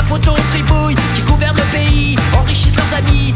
la photo fripouille qui gouverne le pays, enrichissent leurs amis